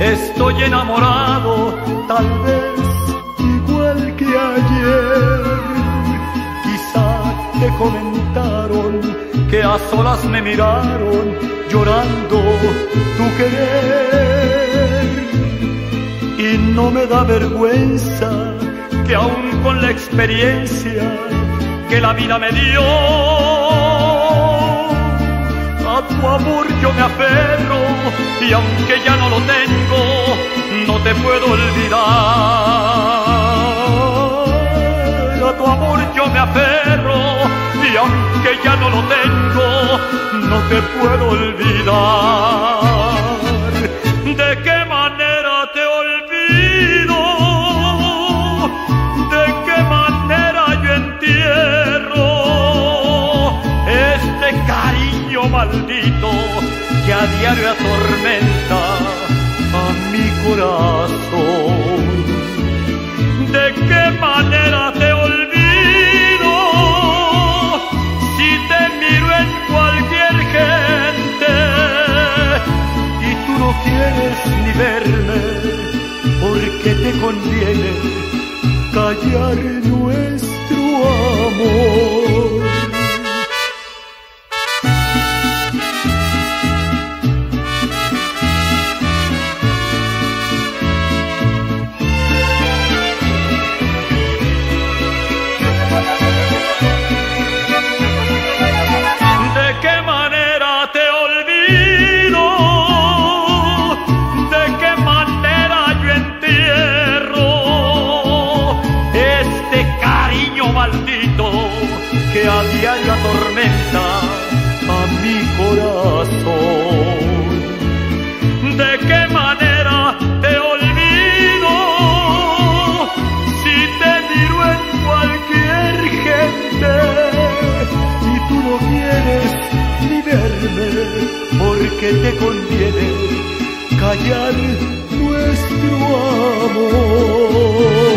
estoy enamorado, tal vez igual que ayer. Quizá te comentaron que a solas me miraron llorando tu querer. Y no me da vergüenza que aún con la experiencia que la vida me dio, a tu amor yo me aferro y aunque ya no lo tengo, no te puedo olvidar. A tu amor yo me aferro y aunque ya no lo tengo, no te puedo olvidar. Maldito que a diario atormenta a mi corazón? ¿De qué manera te olvido si te miro en cualquier gente y tú no quieres ni verme porque te conviene callar diario atormenta a mi corazón? ¿De qué manera te olvido? Si te miro en cualquier gente y tú no quieres ni verme porque te conviene callar nuestro amor.